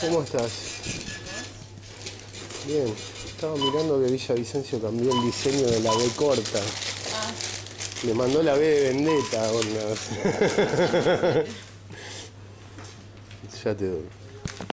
¿Cómo estás? Bien, estaba mirando que Villavicencio cambió el diseño de la B corta. Ah. Le mandó la B de vendetta, onda. já deu.